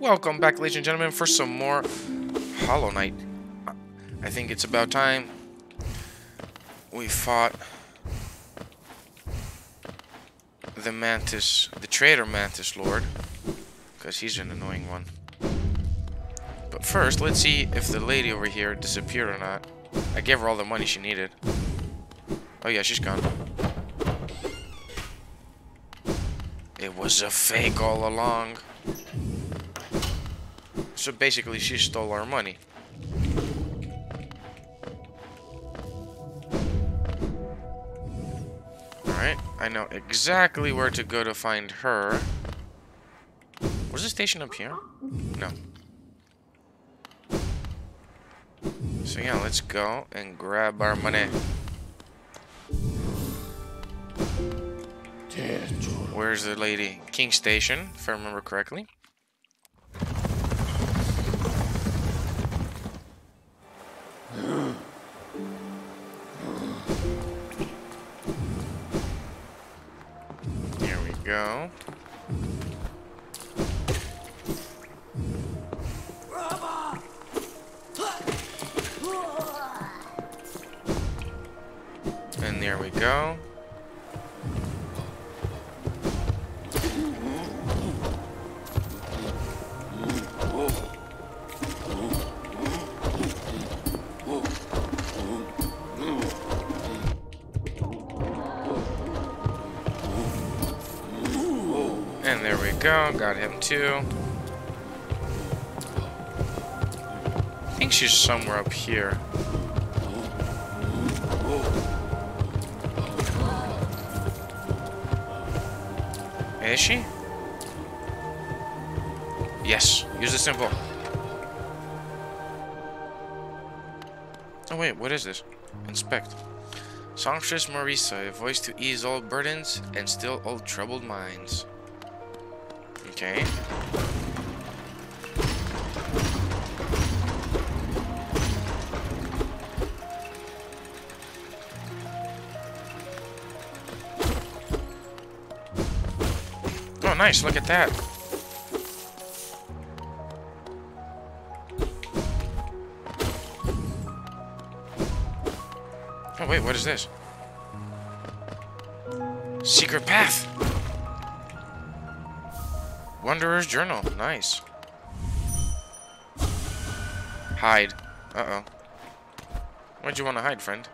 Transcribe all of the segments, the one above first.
Welcome back, ladies and gentlemen, for some more Hollow Knight. I think it's about time we fought the Mantis, the traitor Mantis Lord, because he's an annoying one. But first, let's see if the lady over here disappeared or not. I gave her all the money she needed. Oh yeah, she's gone. It was a fake all along. So basically, she stole our money. Alright, I know exactly where to go to find her. Was the station up here? No. So yeah, let's go and grab our money. Where's the lady? King Station, if I remember correctly. Go. And there we go. Go, got him too. I think she's somewhere up here. Is she? Yes, use the symbol. Oh wait, what is this? Inspect. Songstress Marissa, a voice to ease all burdens and still all troubled minds. Okay. Oh, nice. Look at that. Oh, wait. What is this? Secret path. Wanderer's Journal. Nice. Hide. Uh-oh. Why'd you want to hide, friend?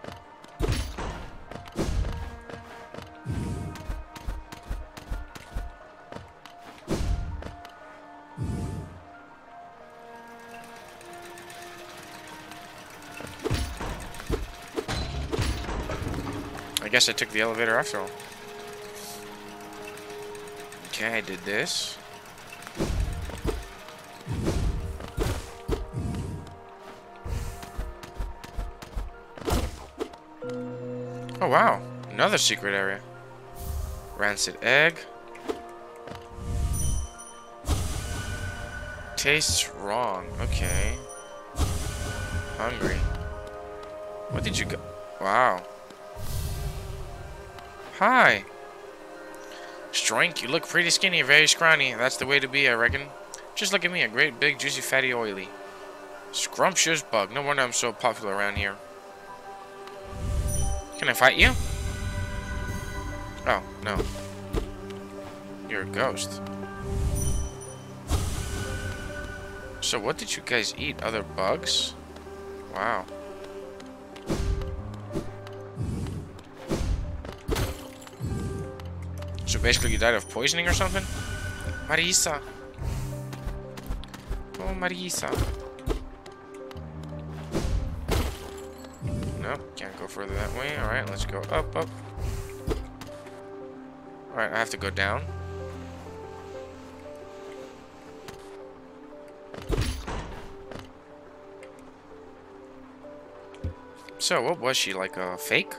I guess I took the elevator after all. Okay, I did this. Oh wow, another secret area. Rancid egg. Tastes wrong. Okay. Hungry. What did you go? Wow. Hi. Strength, you look pretty skinny, very scrawny. That's the way to be, I reckon. Just look at me, a great, big, juicy, fatty, oily. Scrumptious bug. No wonder I'm so popular around here. Can I fight you? Oh, no. You're a ghost. So what did you guys eat? Other bugs? Wow. So basically you died of poisoning or something? Marissa. Oh, Marissa. Can't go further that way. Alright, let's go up, up. Alright, I have to go down. So, what was she, like a fake?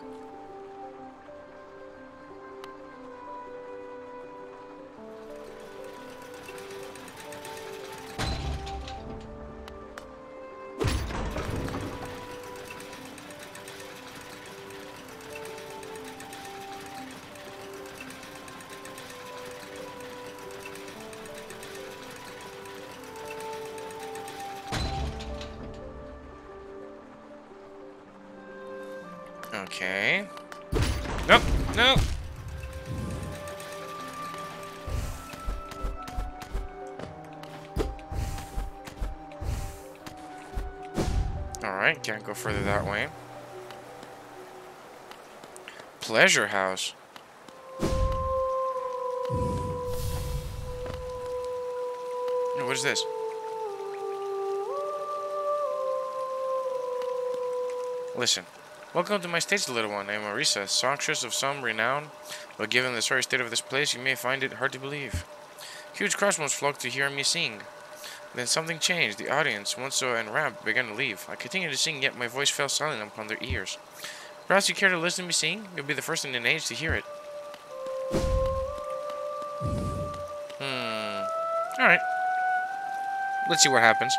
Alright, can't go further that way. Pleasure house. What is this? Listen. Welcome to my stage, little one. I am Orisa, songstress of some renown, but given the sorry state of this place, you may find it hard to believe. Huge crowds once flock to hear me sing. Then something changed. The audience, once so enraptured, began to leave. I continued to sing, yet my voice fell silent upon their ears. Perhaps you care to listen to me sing? You'll be the first in an age to hear it. Hmm. Alright. Let's see what happens.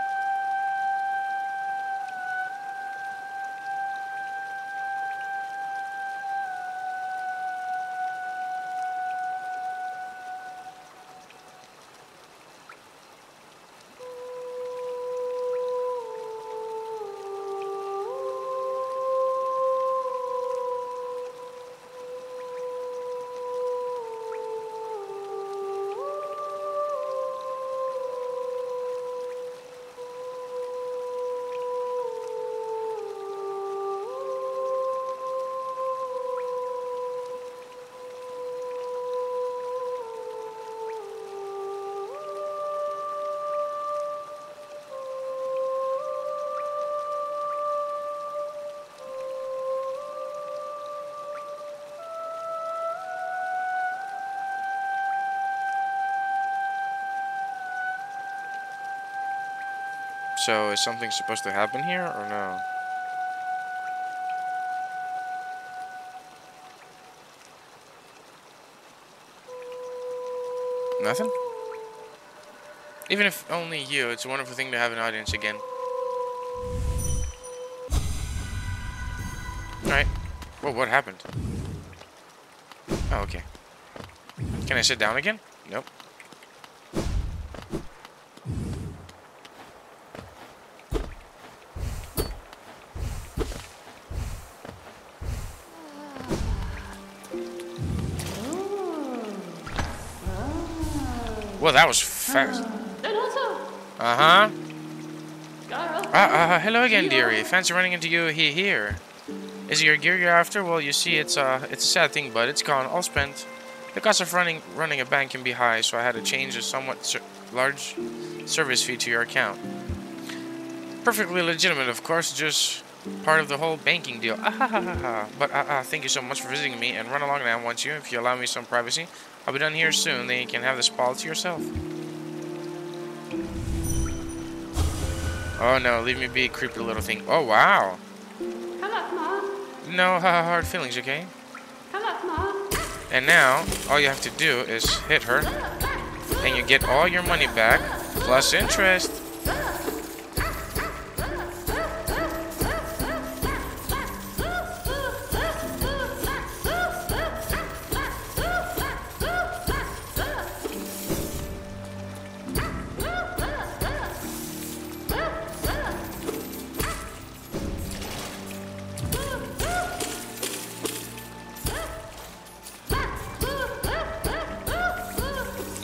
So is something supposed to happen here or no? Nothing? Even if only you, it's a wonderful thing to have an audience again. Alright. Well, what happened? Oh, okay. Can I sit down again? Nope. Well, that was fast. Uh-huh. Uh, uh, hello again, dearie. Fancy running into you he here. Is it your gear you're after? Well, you see, it's, uh, it's a sad thing, but it's gone, all spent. The cost of running running a bank can be high, so I had to change a somewhat ser large service fee to your account. Perfectly legitimate, of course, just part of the whole banking deal. Ah, ha, ha, ha, ha. But uh, thank you so much for visiting me, and run along now once you, if you allow me some privacy. I'll be done here soon, then you can have this ball to yourself. Oh no, leave me be, creepy little thing. Oh wow. Hello, Mom. No hard feelings, okay? Hello, Mom. And now, all you have to do is hit her, and you get all your money back, plus interest.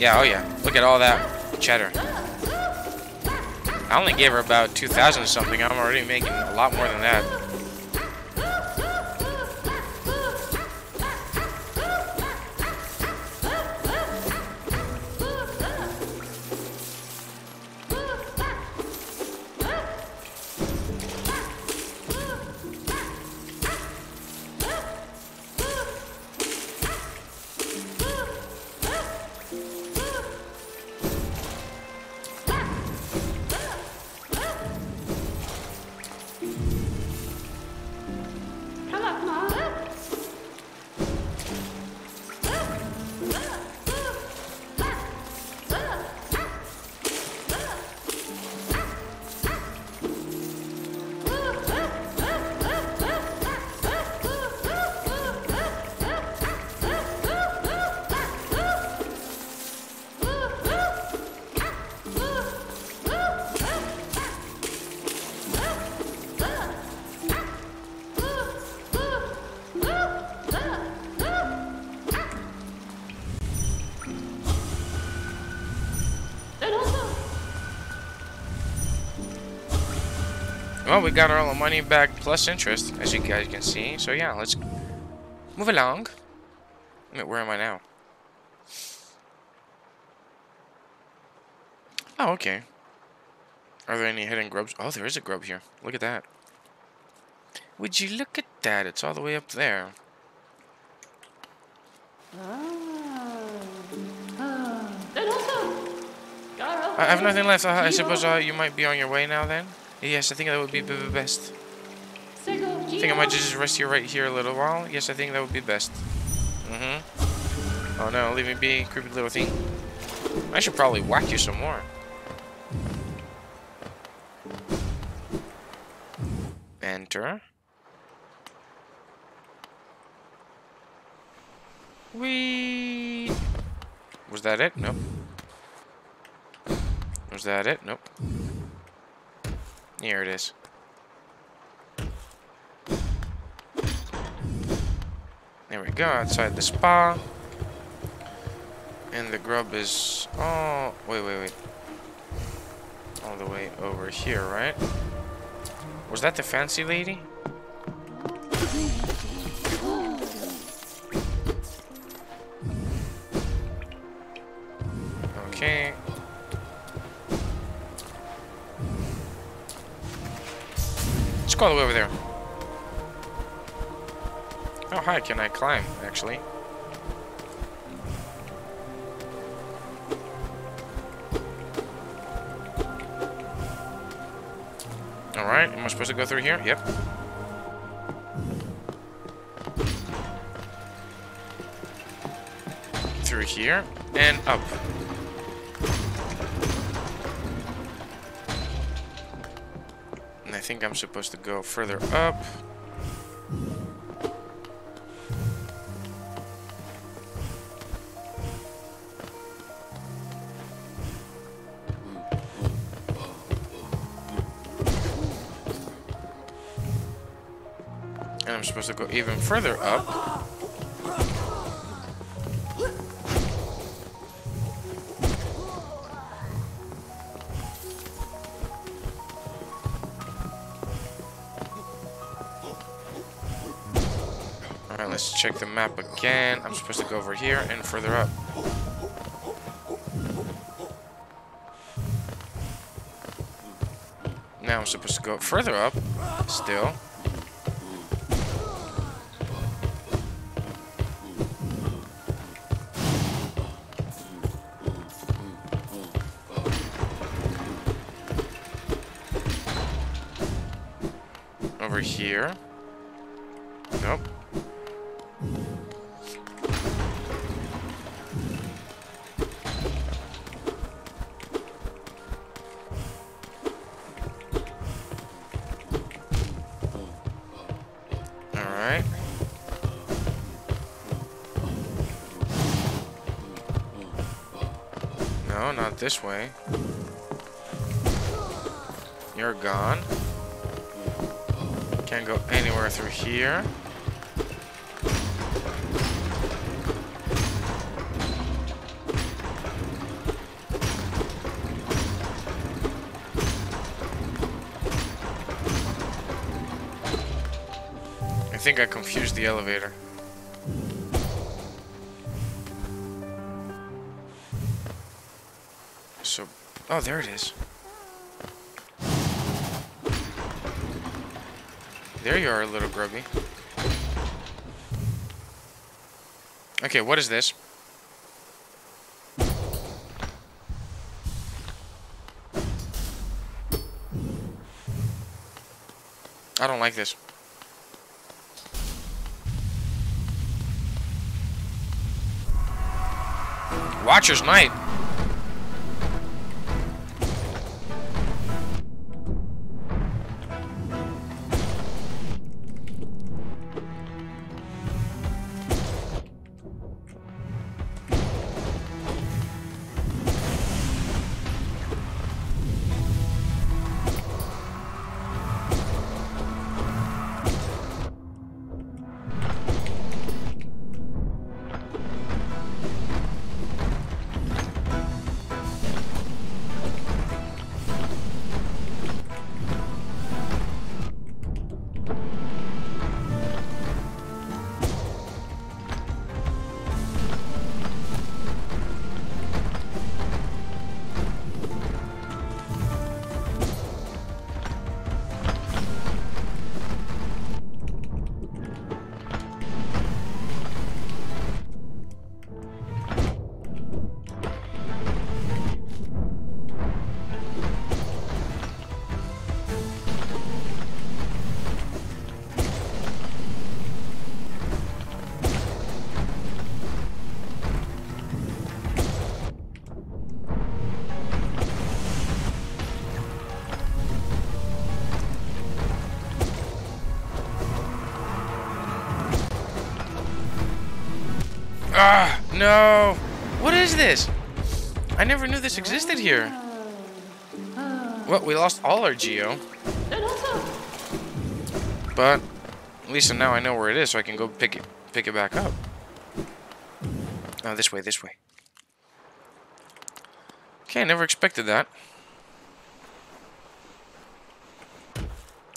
Yeah, oh yeah. Look at all that cheddar. I only gave her about 2,000 something. I'm already making a lot more than that. Well, we got all the money back plus interest, as you guys can see. So yeah, let's move along. Wait, where am I now? Oh, okay. Are there any hidden grubs? Oh, there is a grub here. Look at that. Would you look at that? It's all the way up there. I have nothing left. I suppose uh, you might be on your way now then? Yes, I think that would be b- best. I think I might just rest you right here a little while. Yes, I think that would be best. Mm-hmm. Oh no, leave me be, creepy little thing. I should probably whack you some more. Enter. We Was that it? Nope. Was that it? Nope. Here it is. There we go, outside the spa. And the grub is... Oh, wait, wait, wait. All the way over here, right? Was that the fancy lady? Let's go all the way over there. Oh, How high can I climb, actually? Alright, am I supposed to go through here? Yep. Through here, and up. Think I'm supposed to go further up. And I'm supposed to go even further up. Let's check the map again. I'm supposed to go over here and further up. Now I'm supposed to go further up, still. Over here. Alright. No, not this way. You're gone. Can't go anywhere through here. Think I confused the elevator. So, oh, there it is. There you are, little grubby. Okay, what is this? I don't like this. Watcher's Knight. Ah, no. What is this? I never knew this existed here. What, we lost all our geo. But at least now I know where it is so I can go pick it pick it back up. Oh, this way, this way. Okay, I never expected that.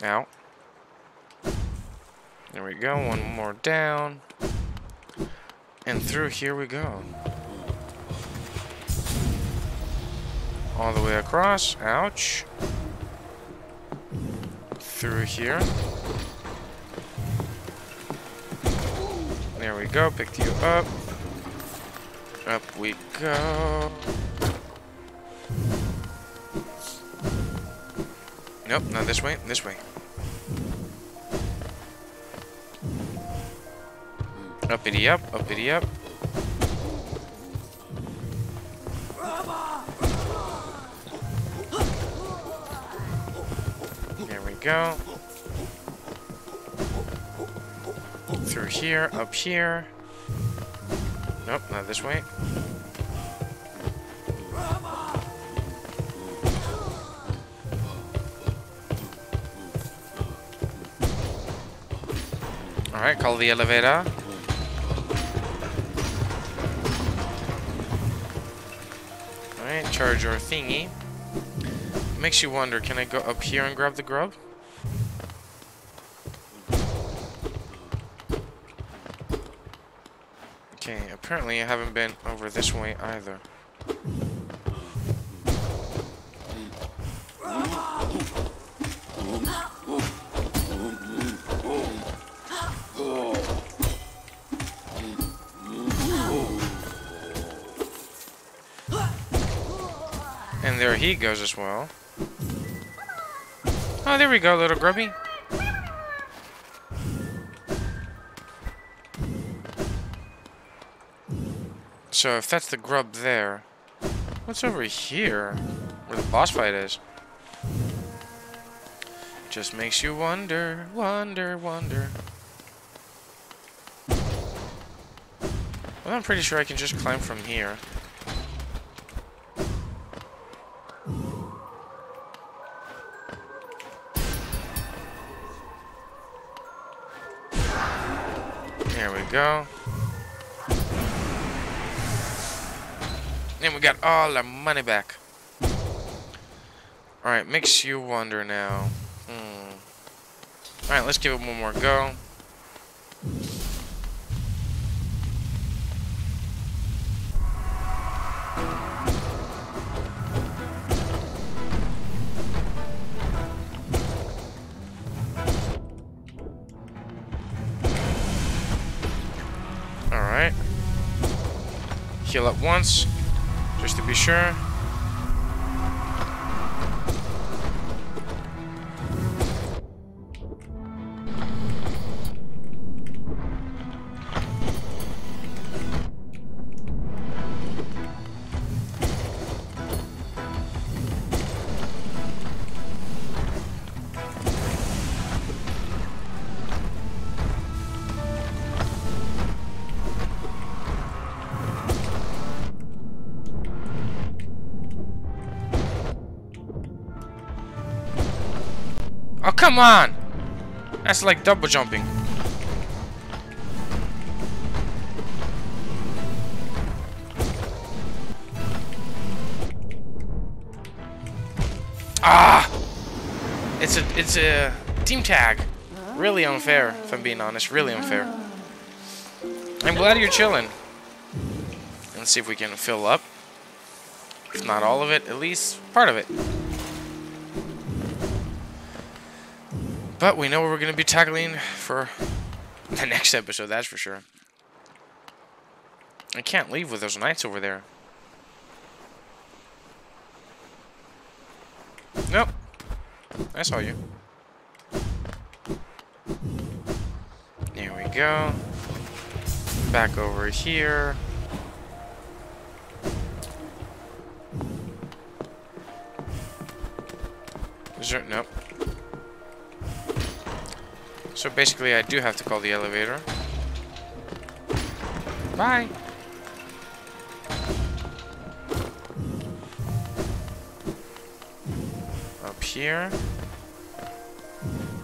Out. There we go, one more down. And through here we go. All the way across. Ouch. Through here. There we go, picked you up. Up we go. Nope, not this way, this way. Uppity up, uppity up. There we go. Through here, up here. Nope, not this way. Alright, call the elevator. Charge our thingy. Makes you wonder, can I go up here and grab the grub? Okay, apparently I haven't been over this way either. And there he goes as well. Oh, there we go, little grubby. So if that's the grub there, what's over here? Where the boss fight is? Just makes you wonder, wonder, wonder. Well, I'm pretty sure I can just climb from here. There we go. And we got all our money back. Alright, makes you wonder now. Hmm. Alright, let's give it one more go. Once, just to be sure. Come on! That's like double jumping. Ah! It's a it's a team tag. Really unfair, if I'm being honest. Really unfair. I'm glad you're chilling. Let's see if we can fill up. If not all of it, at least part of it. But we know what we're going to be tackling for the next episode, that's for sure. I can't leave with those knights over there. Nope. I saw you. There we go. Back over here. Is there... Nope. So basically I do have to call the elevator. Bye! Up here.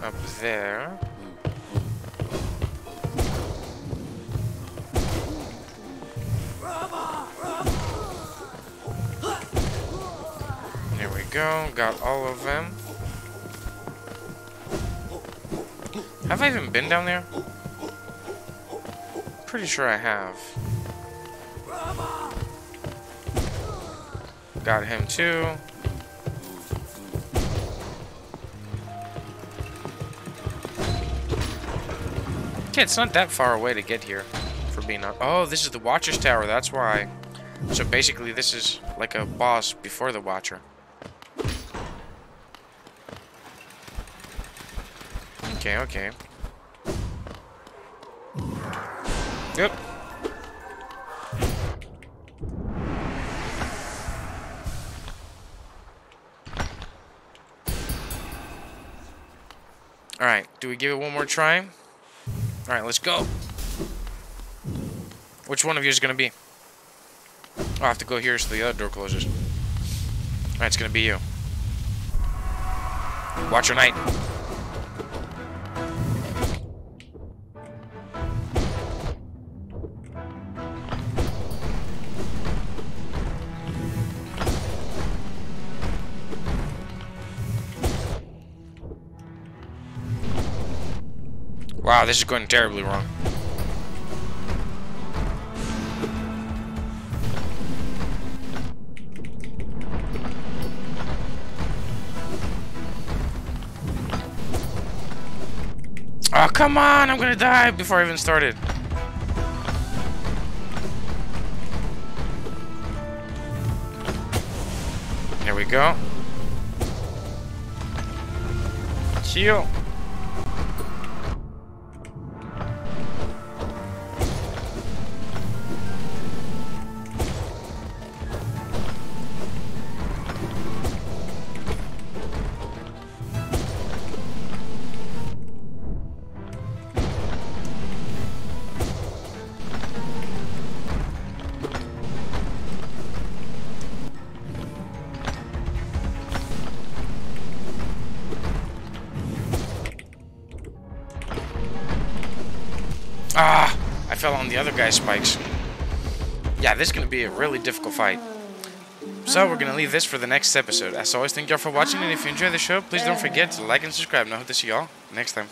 Up there. There we go, got all of them. Have I even been down there? Pretty sure I have. Got him too. Okay, it's not that far away to get here for being on. Oh, this is the Watcher's Tower, that's why. So basically, this is like a boss before the Watcher. Okay, okay. Yep. Alright, do we give it one more try? Alright, let's go. Which one of you is going to be? Oh, I have to go here so the other door closes. Alright, it's going to be you. Watcher Knight. Wow, this is going terribly wrong. Oh, come on! I'm gonna die before I even started. There we go. Heal. Fell on the other guy's spikes. Yeah, this is going to be a really difficult fight. So, we're going to leave this for the next episode. As always, thank y'all for watching, and if you enjoy the show, please don't forget to like and subscribe, and I hope to see y'all next time.